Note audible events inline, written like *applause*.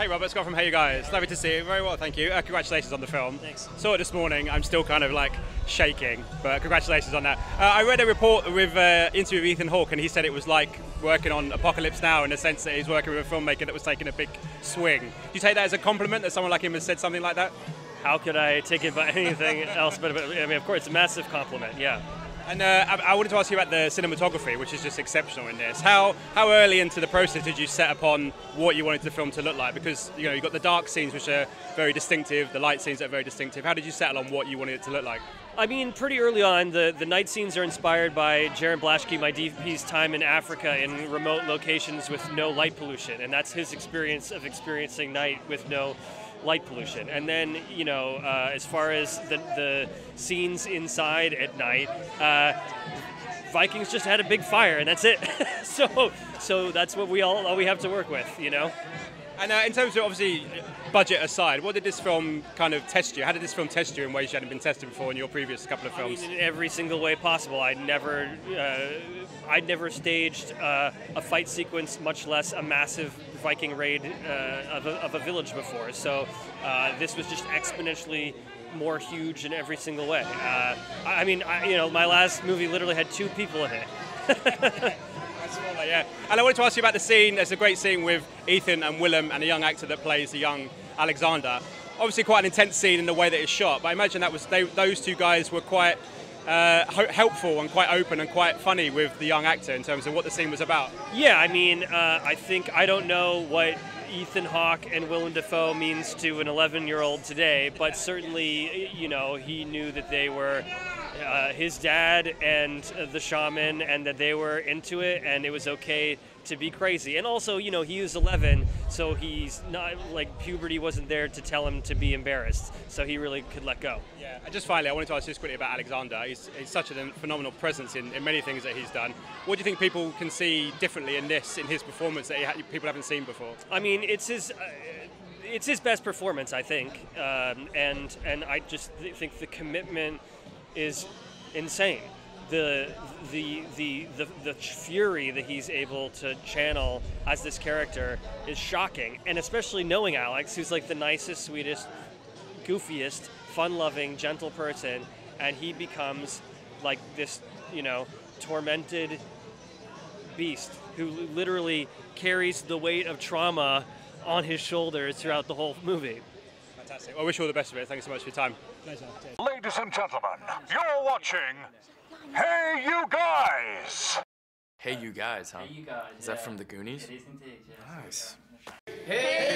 Hey Robert, Scott from Hey You Guys. Lovely to see you. Very well, thank you. Uh, congratulations on the film. Thanks. Saw it this morning. I'm still kind of like shaking, but congratulations on that. Uh, I read a report with uh, interview with Ethan Hawke, and he said it was like working on Apocalypse Now in the sense that he's working with a filmmaker that was taking a big swing. Do you take that as a compliment that someone like him has said something like that? How could I take it by anything else? But but, I mean, of course, it's a massive compliment. Yeah. And uh, I, wanted to ask you about the cinematography, which is just exceptional in this. How how early into the process did you set upon what you wanted the film to look like? Because you know you've got the dark scenes, which are very distinctive, the light scenes that are very distinctive. How did you settle on what you wanted it to look like? I mean, pretty early on, the, the night scenes are inspired by Jarin Blaschke, my DP's time in Africa in remote locations with no light pollution, and that's his experience of experiencing night with no light pollution. And then, you know, uh, as far as the, the scenes inside at night, uh, Vikings just had a big fire, and that's it. *laughs* so, so that's what we all, all we have to work with, you know. And uh, in terms of obviously budget aside, what did this film kind of test you? How did this film test you in ways you hadn't been tested before in your previous couple of I mean, films? in every single way possible. I'd never, uh, I'd never staged uh, a fight sequence, much less a massive Viking raid uh, of, a, of a village before. So uh, this was just exponentially more huge in every single way. Uh, I I mean, I, you know, my last movie literally had two people in it. *laughs* Yeah. And I wanted to ask you about the scene. There's a great scene with Ethan and Willem and a young actor that plays the young Alexander. Obviously, quite an intense scene in the way that it's shot. But I imagine that was they, those two guys were quite uh, helpful and quite open and quite funny with the young actor in terms of what the scene was about. Yeah, I mean, uh, I think I don't know what Ethan Hawke and Willem Dafoe means to an 11-year-old today, but certainly, you know, he knew that they were uh, his dad and the shaman, and that they were into it, and it was okay to be crazy. And also, you know, he was 11, so he's not like puberty wasn't there to tell him to be embarrassed, so he really could let go. Yeah. And just finally, I wanted to ask you just quickly about Alexander. He's, he's such a phenomenal presence in, in many things that he's done. What do you think people can see differently in this, in his performance that he ha- people haven't seen before? I mean, it's his. Uh, it's his best performance, I think, um, and and I just th- think the commitment is insane. The, the the the the fury that he's able to channel as this character is shocking, and especially knowing Alex, who's like the nicest, sweetest, goofiest, fun-loving, gentle person, and he becomes like this, you know, tormented beast who literally carries the weight of trauma on his shoulders throughout the whole movie. Fantastic. Well, I wish you all the best of it. Thank you so much for your time. Ladies and gentlemen, you're watching Hey You Guys! Hey, you guys, huh? You guys. Is that yeah. from the Goonies? It is indeed, yes. Nice. Hey